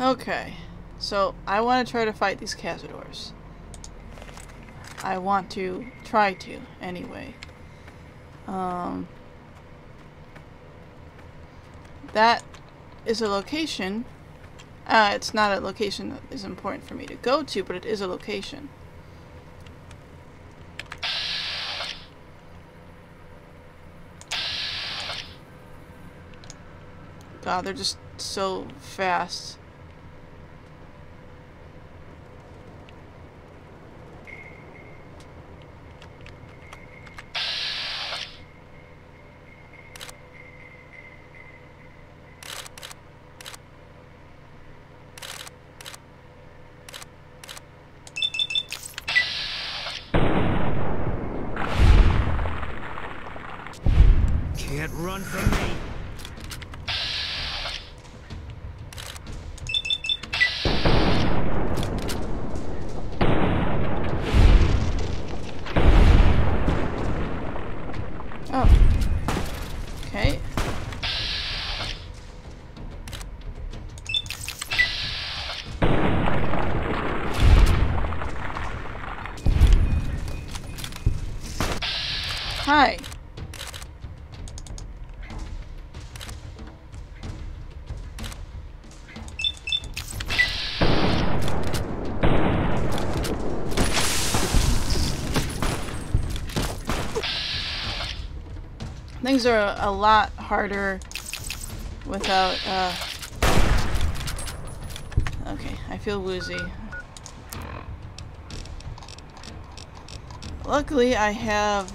Okay. So, I want to try to fight these Cazadors. I want to try to, anyway. Um, that is a location. Uh, it's not a location that is important for me to go to, but it is a location. God, they're just so fast. Things are a lot harder without, uh... Okay, I feel woozy. Luckily, I have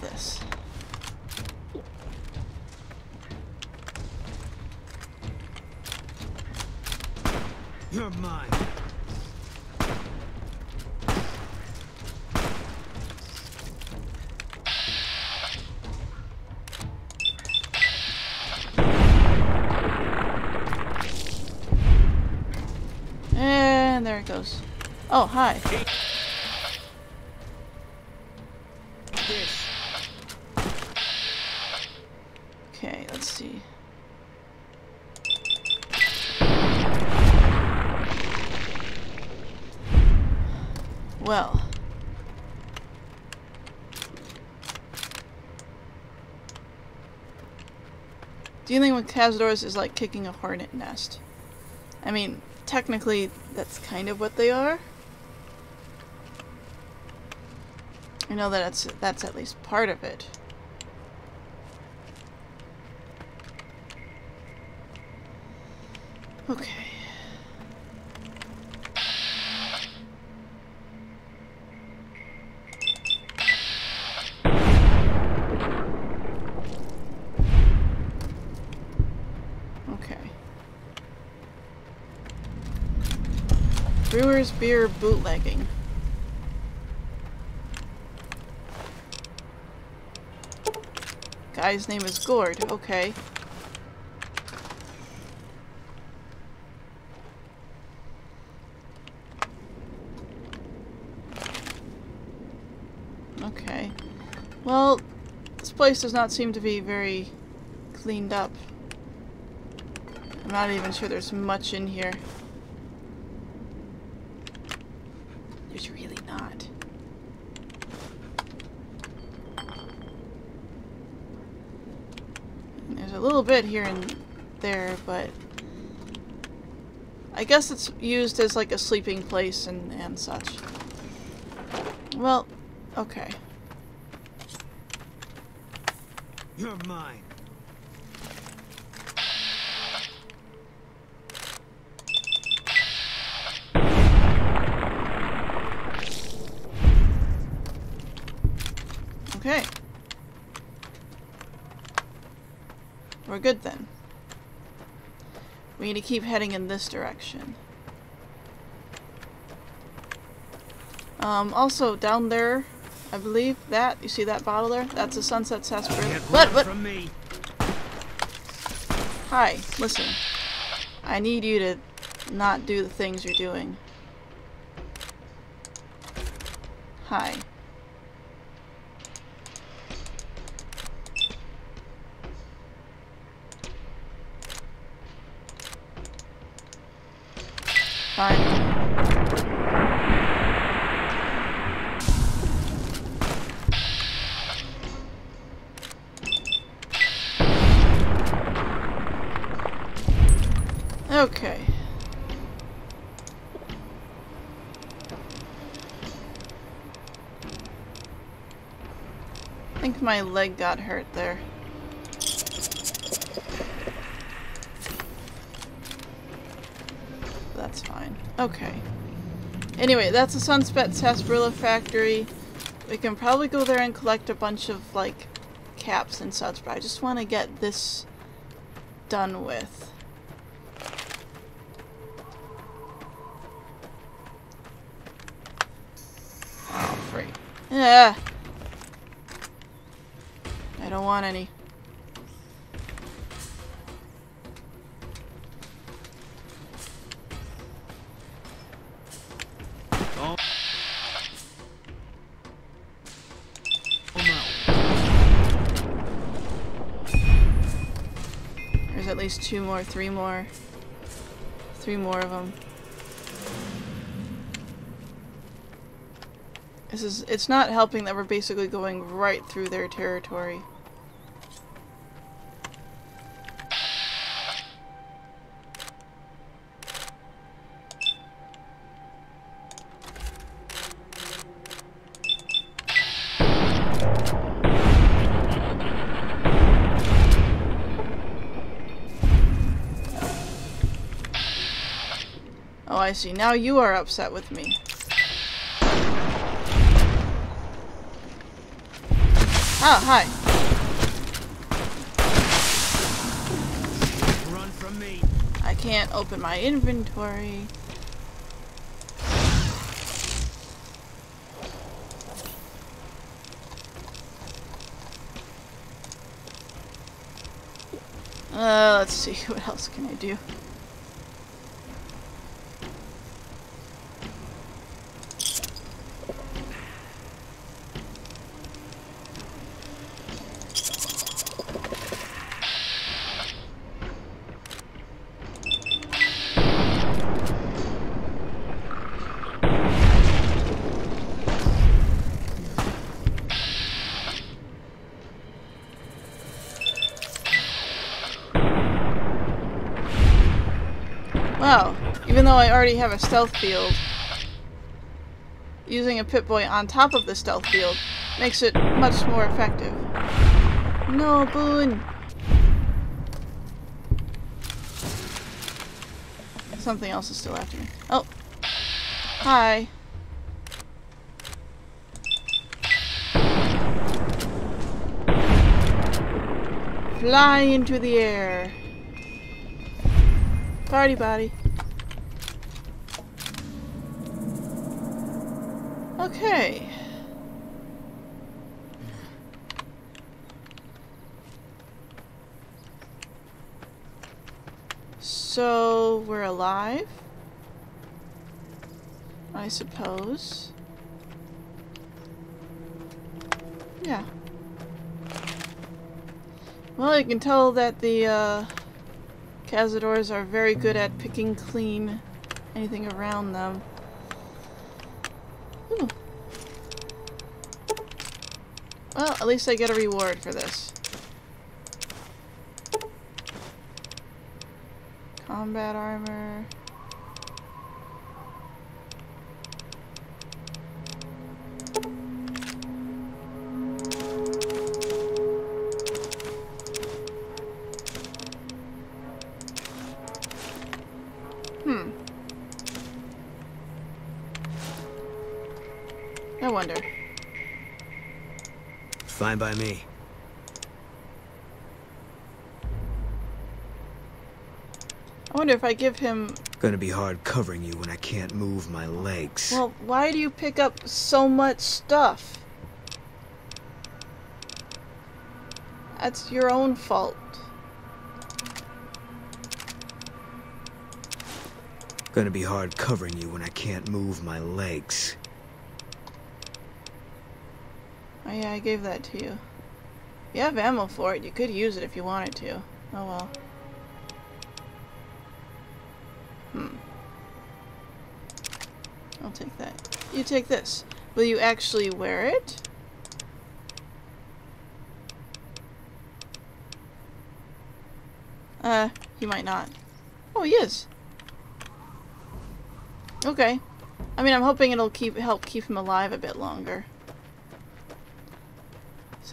it goes. Oh, hi. Okay, let's see. Well. Dealing with Cazadors is like kicking a hornet nest. I mean, technically, that's kind of what they are. I know that that's, that's at least part of it. Okay. Okay. Brewer's beer bootlegging. Guy's name is Gord. Okay. Okay. Well, this place does not seem to be very cleaned up. I'm not even sure there's much in here. There's really not. And there's a little bit here and there, but I guess it's used as like a sleeping place and, and such. Well, okay. You're mine. Okay. We're good then. We need to keep heading in this direction. Um, also, down there, I believe that, you see that bottle there? That's a Sunset Sarsaparilla. What? What? from me. Hi, listen. I need you to not do the things you're doing. Hi. Fine. Okay. I think my leg got hurt there. Okay. Anyway, that's the Sunset Sarsaparilla factory. We can probably go there and collect a bunch of, like, caps and such, but I just want to get this done with. Ah, oh, freak. Yeah. I don't want any. Two more, three more. Three more of them. This is, it's not helping that we're basically going right through their territory. I see. Now you are upset with me. Oh, hi. Run from me. I can't open my inventory. Uh, let's see, what else can I do? Wow, even though I already have a stealth field, using a Pip-Boy on top of the stealth field makes it much more effective. No, Boone! Something else is still after me. Oh! Hi. Fly into the air. Party body. Okay. So we're alive? I suppose. Yeah. Well, you can tell that the uh, Cazadors are very good at picking clean anything around them. Ooh. Well, at least I get a reward for this. Combat armor. Fine by me. I wonder if I give him... Gonna be hard covering you when I can't move my legs. Well, why do you pick up so much stuff? That's your own fault. Gonna be hard covering you when I can't move my legs. Oh yeah, I gave that to you. You have ammo for it. You could use it if you wanted to. Oh well. Hmm. I'll take that. You take this. Will you actually wear it? Uh, he might not. Oh, he is. Okay. I mean, I'm hoping it'll keep help keep him alive a bit longer.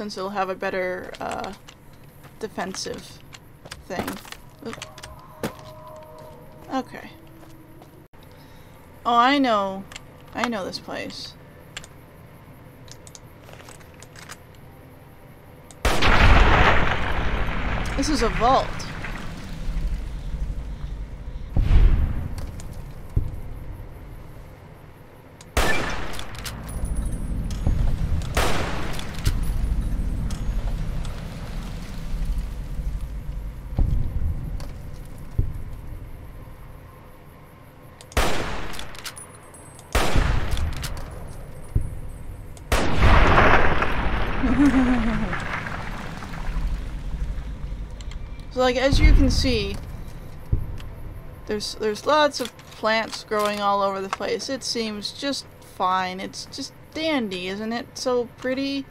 Since it'll have a better, uh, defensive thing. Oop. Okay. Oh, I know. I know this place. This is a vault. So like as you can see, there's there's lots of plants growing all over the place. It seems just fine. It's just dandy, isn't it? So pretty.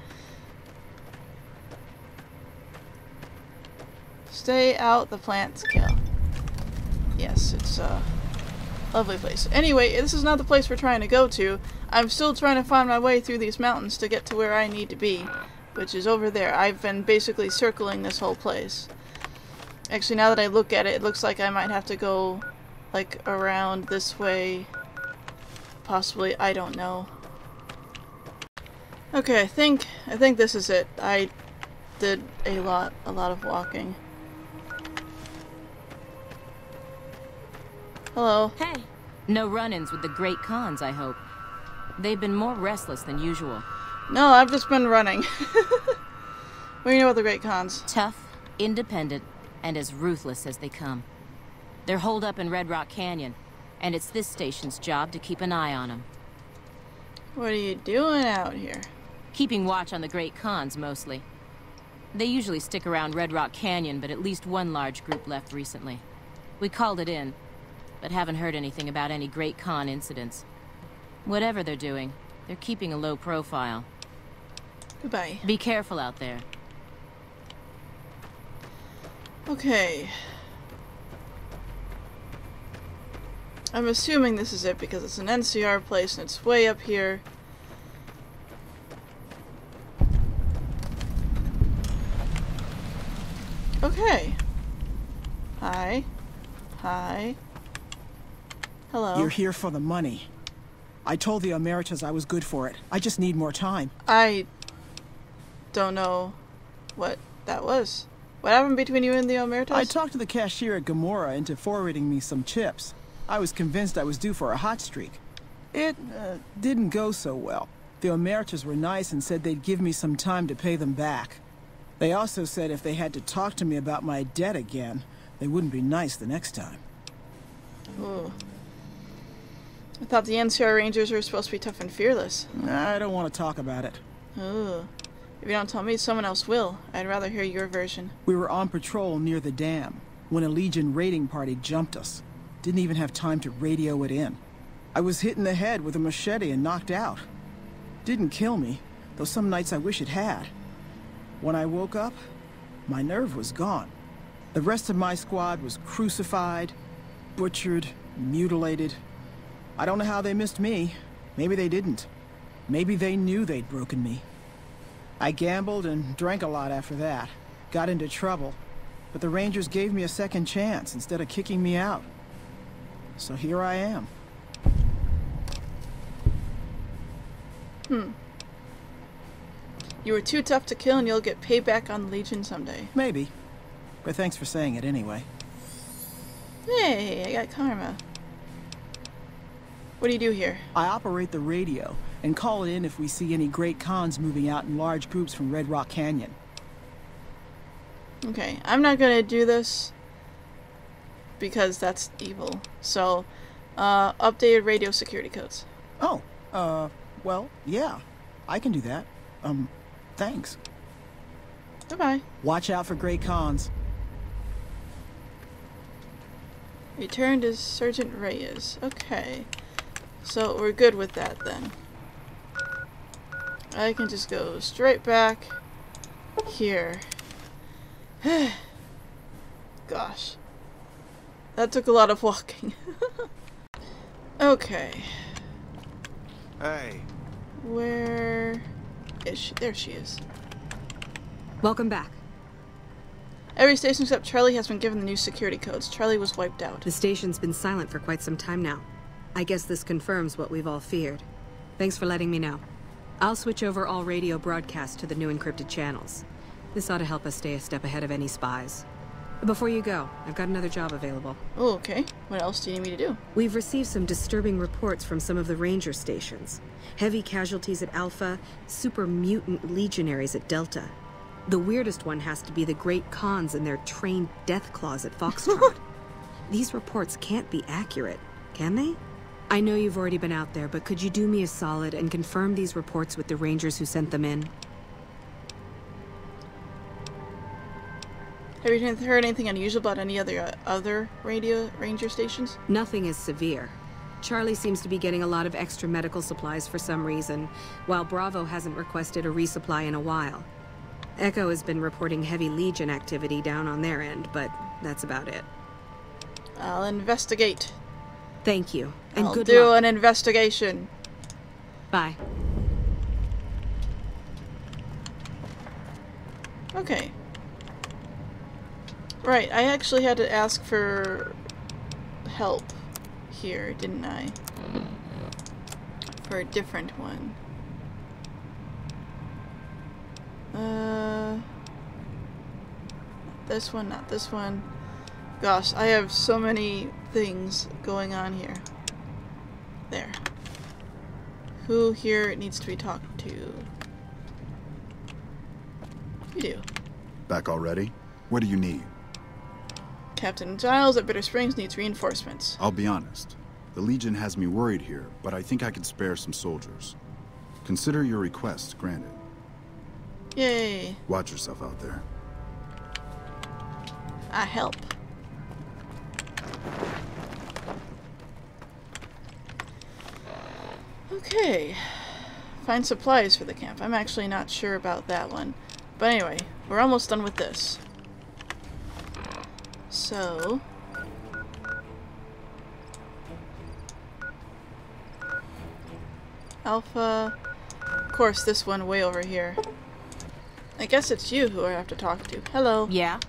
Stay out, the plants kill. Yes, it's a lovely place. Anyway, this is not the place we're trying to go to. I'm still trying to find my way through these mountains to get to where I need to be, which is over there. I've been basically circling this whole place. Actually, now that I look at it, it looks like I might have to go, like, around this way. Possibly, I don't know. Okay, I think, I think this is it. I did a lot, a lot of walking. Hello. Hey. No run-ins with the Great Khans, I hope. They've been more restless than usual. No, I've just been running. what do you know about the Great Khans. Tough, independent, and as ruthless as they come. They're holed up in Red Rock Canyon, and it's this station's job to keep an eye on them. What are you doing out here? Keeping watch on the Great Khans, mostly. They usually stick around Red Rock Canyon, but at least one large group left recently. We called it in, but haven't heard anything about any Great Khan incidents. Whatever they're doing, they're keeping a low profile. Goodbye. Be careful out there. Okay. I'm assuming this is it because it's an NCR place and it's way up here. Okay. Hi. Hi. Hello. You're here for the money. I told the Omertas I was good for it. I just need more time. I don't know what that was. What happened between you and the Omertas? I talked to the cashier at Gomorrah into forwarding me some chips. I was convinced I was due for a hot streak. It uh, didn't go so well. The Omertas were nice and said they'd give me some time to pay them back. They also said if they had to talk to me about my debt again, they wouldn't be nice the next time. Ooh. I thought the NCR Rangers were supposed to be tough and fearless. I don't want to talk about it. Ooh. If you don't tell me, someone else will. I'd rather hear your version. We were on patrol near the dam when a Legion raiding party jumped us. Didn't even have time to radio it in. I was hit in the head with a machete and knocked out. Didn't kill me, though some nights I wish it had. When I woke up, my nerve was gone. The rest of my squad was crucified, butchered, mutilated. I don't know how they missed me. Maybe they didn't. Maybe they knew they'd broken me. I gambled and drank a lot after that. Got into trouble. But the Rangers gave me a second chance instead of kicking me out. So here I am. Hmm. You were too tough to kill and you'll get payback on the Legion someday. Maybe. But thanks for saying it anyway. Hey, I got karma. What do you do here? I operate the radio and call it in if we see any Great Khans moving out in large groups from Red Rock Canyon. Okay, I'm not gonna do this because that's evil. So, uh, updated radio security codes. Oh, uh, well, yeah. I can do that. Um, thanks. Goodbye. Watch out for Great Khans. Returned as Sergeant Reyes. Okay. So we're good with that then. I can just go straight back here. Gosh. That took a lot of walking. okay. Hey, Where is she? There she is. Welcome back. Every station except Charlie has been given the new security codes. Charlie was wiped out. The station's been silent for quite some time now. I guess this confirms what we've all feared. Thanks for letting me know. I'll switch over all radio broadcasts to the new encrypted channels. This ought to help us stay a step ahead of any spies. Before you go, I've got another job available. Oh, okay. What else do you need me to do? We've received some disturbing reports from some of the ranger stations. Heavy casualties at Alpha, super mutant legionaries at Delta. The weirdest one has to be the Great Khans and their trained Deathclaws at Foxtrot. These reports can't be accurate, can they? I know you've already been out there, but could you do me a solid and confirm these reports with the rangers who sent them in? Have you heard anything unusual about any other uh, other radio ranger stations? Nothing is severe. Charlie seems to be getting a lot of extra medical supplies for some reason, while Bravo hasn't requested a resupply in a while. Echo has been reporting heavy Legion activity down on their end, but that's about it. I'll investigate. Thank you, and I'll good do luck. an investigation. Bye. Okay. Right, I actually had to ask for help here, didn't I? For a different one. Uh, not this one, not this one. Gosh, I have so many things going on here. There. Who here needs to be talked to? You do. back already? What do you need? Captain Giles at Bitter Springs needs reinforcements. I'll be honest. The Legion has me worried here, but I think I can spare some soldiers. Consider your request granted. Yay. Watch yourself out there. I help. Okay. Find supplies for the camp. I'm actually not sure about that one. But anyway, we're almost done with this. So... Alpha... Of course, this one way over here. I guess it's you who I have to talk to. Hello. Yeah?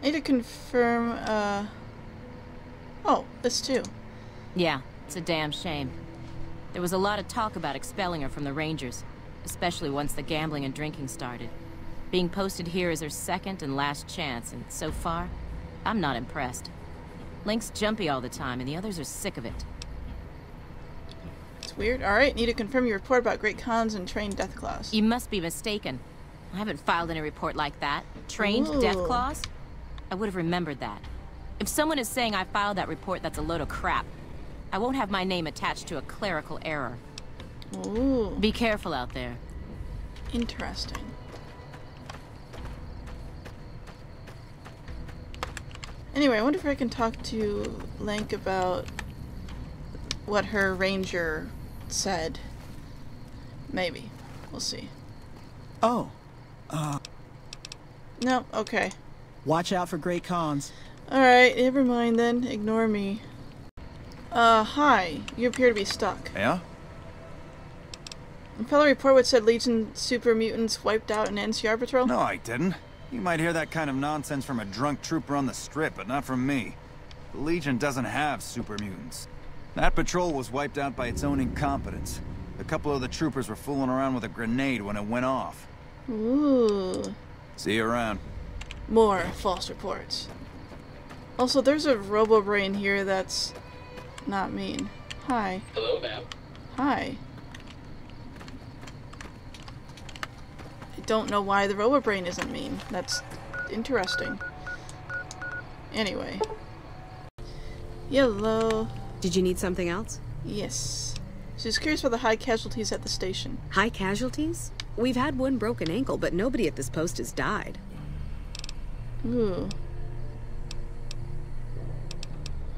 I need to confirm, uh... Oh, this too. Yeah, it's a damn shame. There was a lot of talk about expelling her from the Rangers, especially once the gambling and drinking started. Being posted here is her second and last chance, and so far, I'm not impressed. Link's jumpy all the time, and the others are sick of it. It's weird. Alright, need to confirm your report about Great Khans and trained Deathclaws. You must be mistaken. I haven't filed any report like that. Trained death Ooh. claws? I would have remembered that. If someone is saying I filed that report, that's a load of crap. I won't have my name attached to a clerical error. Ooh, Be careful out there. interesting. Anyway, I wonder if I can talk to Link about what her ranger said. Maybe. We'll see. Oh, Uh. No, okay. watch out for Great Khans. Alright, never mind then. Ignore me. Uh, hi. You appear to be stuck. Yeah? Fellow report which said Legion super mutants wiped out an NCR patrol? No, I didn't. You might hear that kind of nonsense from a drunk trooper on the strip, but not from me. The Legion doesn't have super mutants. That patrol was wiped out by its own incompetence. A couple of the troopers were fooling around with a grenade when it went off. Ooh. See you around. More false reports. Also, there's a robo brain here that's not mean. Hi. Hello, ma'am. Hi. I don't know why the robot brain isn't mean. That's interesting. Anyway. Yellow. Did you need something else? Yes. She's curious about the high casualties at the station. High casualties? We've had one broken ankle, but nobody at this post has died. Ooh.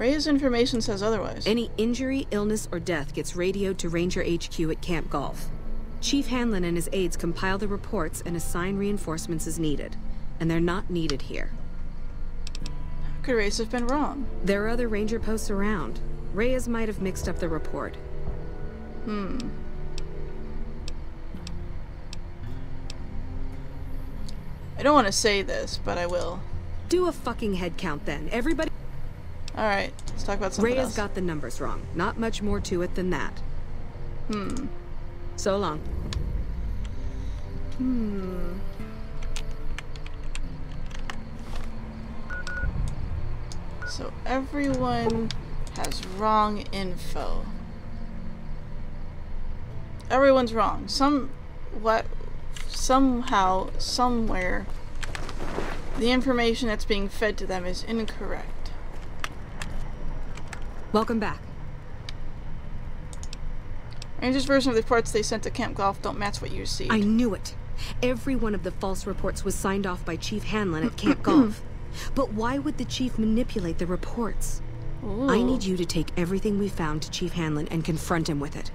Ray's information says otherwise. Any injury, illness, or death gets radioed to Ranger HQ at Camp Golf. Chief Hanlon and his aides compile the reports and assign reinforcements as needed. And they're not needed here. How could Reyes have been wrong? There are other ranger posts around. Reyes might have mixed up the report. Hmm. I don't want to say this, but I will. Do a fucking head count then. Everybody. Alright, let's talk about something Reyes else. got the numbers wrong. Not much more to it than that. Hmm. So long. Hmm. So everyone has wrong info. Everyone's wrong. Some what somehow somewhere the information that's being fed to them is incorrect. Welcome back. Rangers' version of the reports they sent to Camp Golf don't match what you received. I knew it. Every one of the false reports was signed off by Chief Hanlon at Camp Golf. But why would the Chief manipulate the reports? I need you to take everything we found to Chief Hanlon and confront him with it.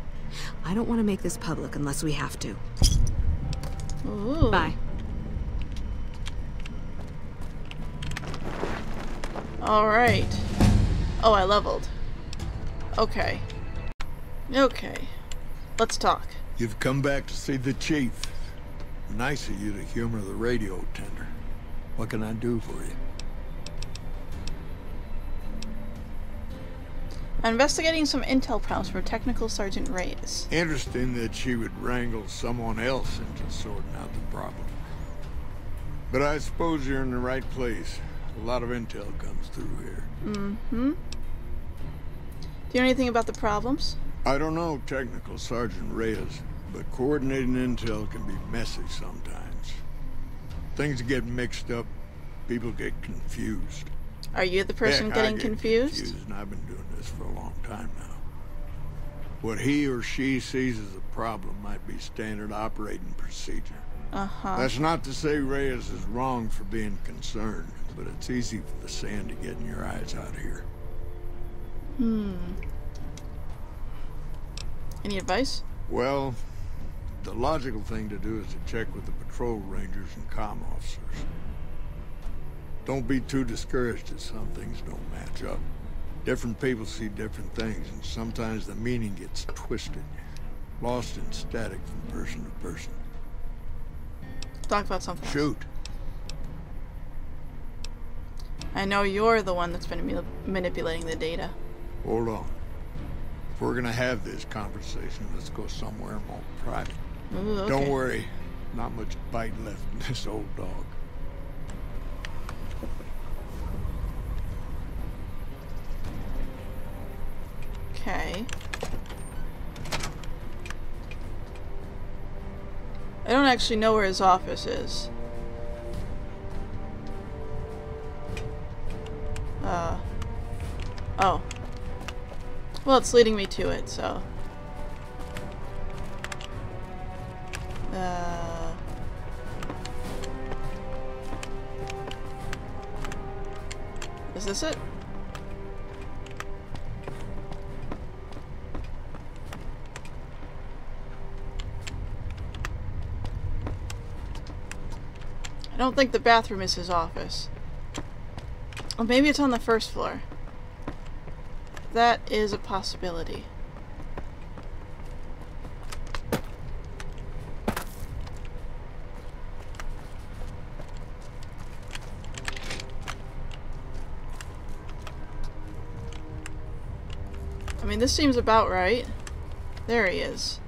I don't want to make this public unless we have to. Ooh. Bye. Alright. Oh, I leveled. Okay. Okay. Let's talk. You've come back to see the chief. Nice of you to humor the radio tender. What can I do for you? I'm investigating some intel problems for Technical Sergeant Reyes. Interesting that she would wrangle someone else into sorting out the problem. But I suppose you're in the right place. A lot of intel comes through here. Mm-hmm. Do you know anything about the problems? I don't know Technical Sergeant Reyes, but coordinating intel can be messy sometimes. Things get mixed up, people get confused. Are you the person Heck, I getting get confused? confused, and I've been doing this for a long time now. What he or she sees as a problem might be standard operating procedure. Uh-huh. That's not to say Reyes is wrong for being concerned, but it's easy for the sand to get in your eyes out here. Hmm. Any advice? Well, the logical thing to do is to check with the patrol rangers and comm officers. Don't be too discouraged if some things don't match up. Different people see different things, and sometimes the meaning gets twisted, lost in static from person to person. Talk about something. Shoot. I know you're the one that's been manipulating the data. Hold on. If we're gonna have this conversation, let's go somewhere more private. Ooh, okay. Don't worry, not much bite left in this old dog. Okay. I don't actually know where his office is. Well, it's leading me to it, so. Uh. Is this it? I don't think the bathroom is his office. Or maybe it's on the first floor. That is a possibility. I mean, this seems about right. There he is.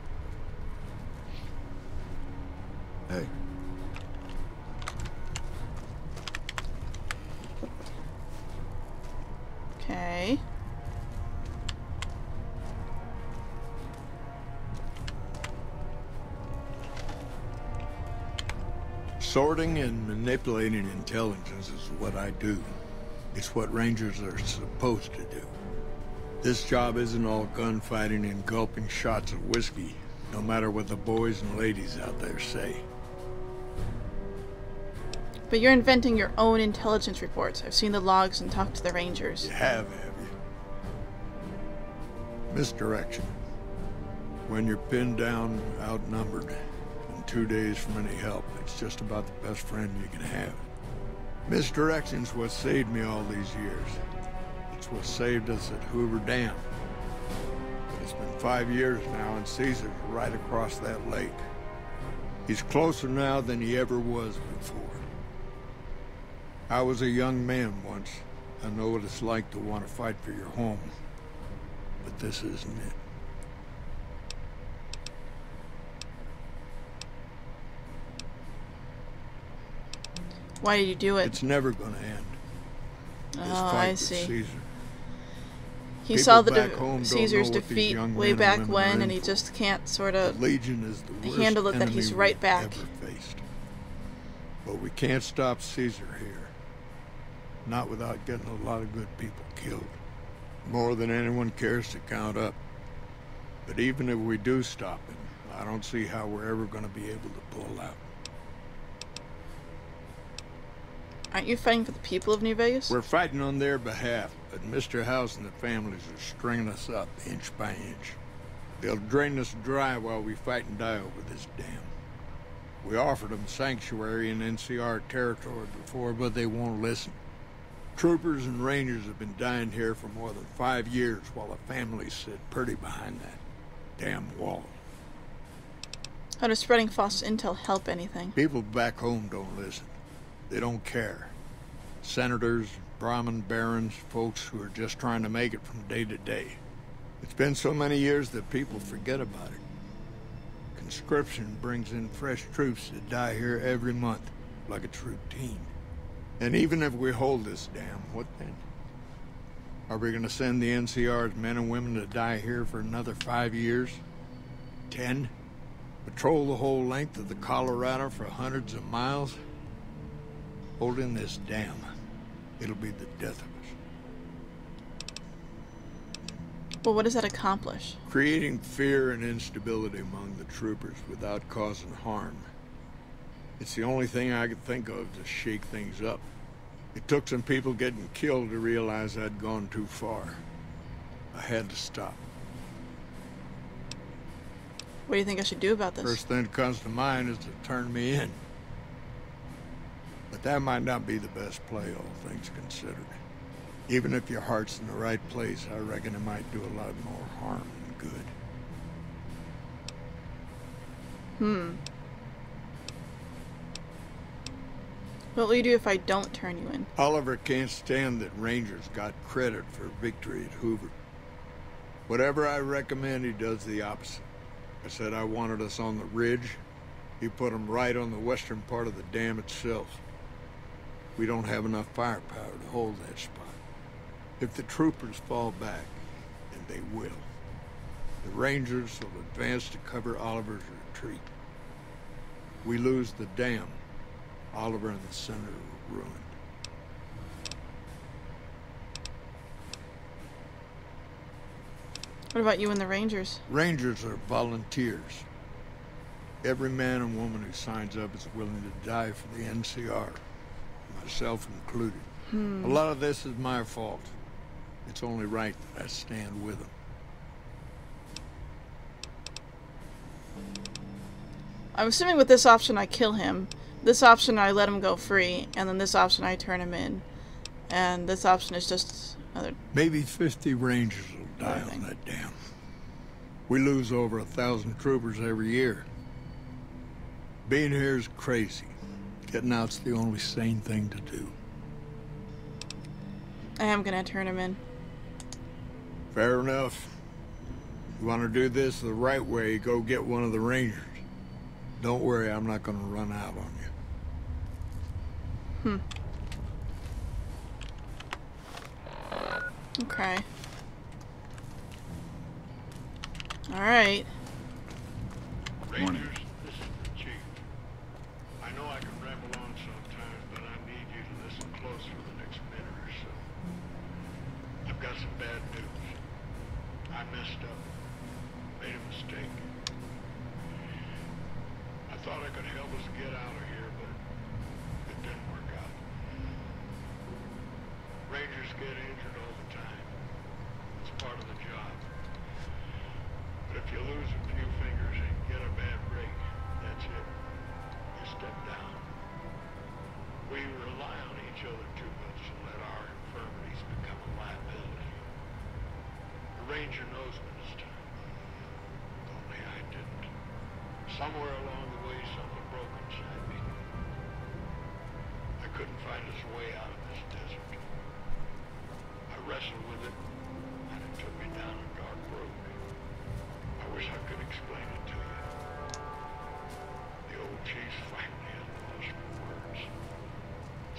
Sorting and manipulating intelligence is what I do. It's what Rangers are supposed to do. This job isn't all gunfighting and gulping shots of whiskey, no matter what the boys and ladies out there say. But you're inventing your own intelligence reports. I've seen the logs and talked to the rangers. You have, have you? Misdirection. When you're pinned down, outnumbered, two days from any help, it's just about the best friend you can have. Misdirection's what saved me all these years. It's what saved us at Hoover Dam. But it's been five years now, and Caesar's right across that lake. He's closer now than he ever was before. I was a young man once. I know what it's like to want to fight for your home. But this isn't it. Why did you do it? It's never going to end. This oh, I see. Caesar. He People saw the de- home Caesar's know what these defeat way back when, and he just can't sort of. Legion is the handle it that he's right back. But we can't stop Caesar here. Not without getting a lot of good people killed. More than anyone cares to count up. But even if we do stop him, I don't see how we're ever going to be able to pull out. Aren't you fighting for the people of New Vegas? We're fighting on their behalf, but Mr. House and the families are stringing us up inch by inch. They'll drain us dry while we fight and die over this dam. We offered them sanctuary in NCR territory before, but they won't listen. Troopers and rangers have been dying here for more than five years while the families sit pretty behind that damn wall. How does spreading false intel help anything? People back home don't listen. They don't care. Senators, Brahmin barons, folks who are just trying to make it from day to day. It's been so many years that people forget about it. Conscription brings in fresh troops that die here every month, like it's routine. And even if we hold this dam, what then? Are we gonna send the NCR's men and women to die here for another five years? Ten? Patrol the whole length of the Colorado for hundreds of miles? Holding this dam, it'll be the death of us. Well, what does that accomplish? Creating fear and instability among the troopers without causing harm. It's the only thing I could think of to shake things up. It took some people getting killed to realize I'd gone too far. I had to stop. What do you think I should do about this? First thing that comes to mind is to turn me in. But that might not be the best play, all things considered. Even if your heart's in the right place, I reckon it might do a lot more harm than good. Hmm. What will you do if I don't turn you in? Oliver can't stand that Rangers got credit for victory at Hoover. Whatever I recommend, he does the opposite. I said I wanted us on the ridge. He put them right on the western part of the dam itself. We don't have enough firepower to hold that spot. If the troopers fall back, and they will, the Rangers will advance to cover Oliver's retreat. We lose the dam. Oliver and the Senator are ruined. What about you and the Rangers? Rangers are volunteers. Every man and woman who signs up is willing to die for the NCR, myself included. Hmm. A lot of this is my fault. It's only right that I stand with them. I'm assuming with this option I kill him, this option I let him go free, and then this option I turn him in. And this option is just another. Maybe 50 Rangers will die on that dam. We lose over a thousand troopers every year. Being here is crazy. Getting out's the only sane thing to do. I am gonna turn him in. Fair enough. You want to do this the right way, go get one of the Rangers. Don't worry, I'm not going to run out on you. Hmm. Okay. Alright. Morning. Rangers, this is the chief. I know I can ramble on sometimes, but I need you to listen close for the next minute or so. I've got some bad news. I messed up. Made a mistake. I thought I could help us get out of here, but it didn't work out. Rangers get injured all the time. It's part of the job. ranger knows me this time. Only I didn't. Somewhere along the way, something broke inside me. I couldn't find its way out of this desert. I wrestled with it, and it took me down a dark road. I wish I could explain it to you. The old chief finally has lost for words.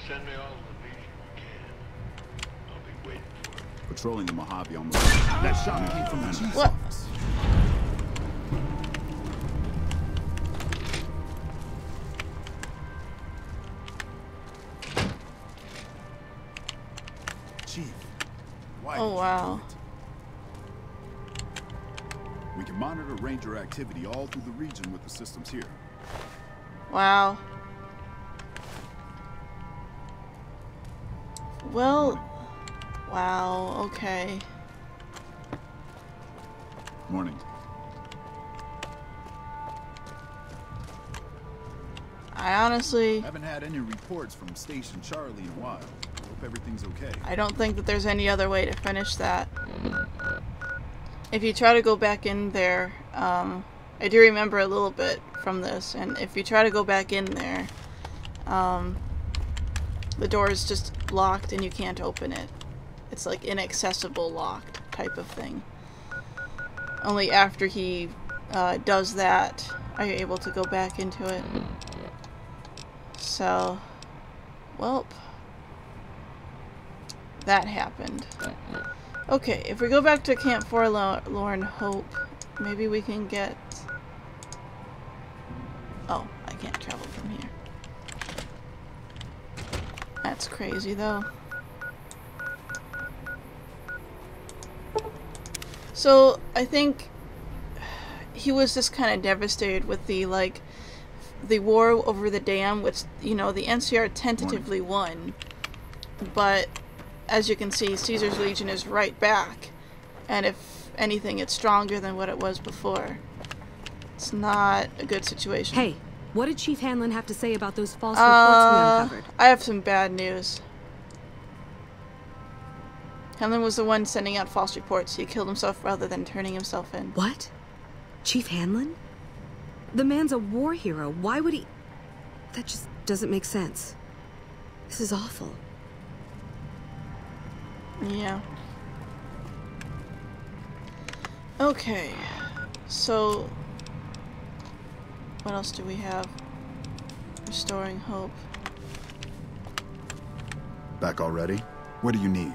Send me all the legion you can. I'll be waiting for it. Patrolling the Mojave almost. That shot came from the chief's What? Wow. We can monitor ranger activity all through the region with the systems here. Wow. Well, wow, okay. Morning. I honestly, Haven't had any reports from Station Charlie in a while. Hope everything's okay. I don't think that there's any other way to finish that. If you try to go back in there, um, I do remember a little bit from this, and if you try to go back in there, um, the door is just locked and you can't open it. It's like inaccessible locked type of thing. Only after he uh, does that are you able to go back into it. So, welp. That happened. Okay, if we go back to Camp Forlorn Hope, maybe we can get... Oh, I can't travel from here. That's crazy, though. So, I think he was just kind of devastated with the, like, the war over the dam, which, you know, the NCR tentatively won. But, as you can see, Caesar's Legion is right back. And if anything, it's stronger than what it was before. It's not a good situation. Hey, what did Chief Hanlon have to say about those false reports we Uh, uncovered? I have some bad news. Hanlon was the one sending out false reports. He killed himself rather than turning himself in. What? Chief Hanlon? The man's a war hero. Why would he... That just doesn't make sense. This is awful. Yeah. Okay. So, what else do we have? Restoring hope. Back already? What do you need?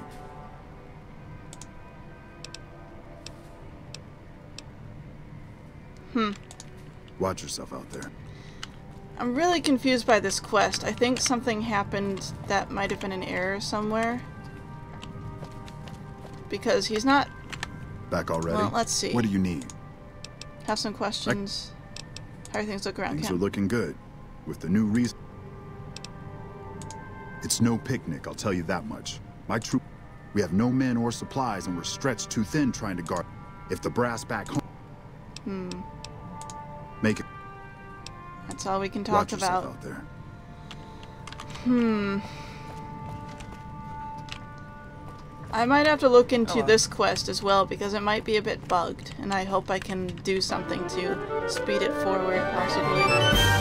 Hmm. Watch yourself out there. I'm really confused by this quest. I think something happened that might have been an error somewhere. Because he's not Back already? Well, let's see. What do you need? have some questions. How are things look around Things are looking good. With the new reason. It's no picnic, I'll tell you that much. My troop. We have no men or supplies, and we're stretched too thin trying to guard. If the brass back home. Hmm. Make it. That's all we can talk Watch about. out there. Hmm. I might have to look into oh, Hello. this quest as well because it might be a bit bugged, and I hope I can do something to speed it forward, possibly.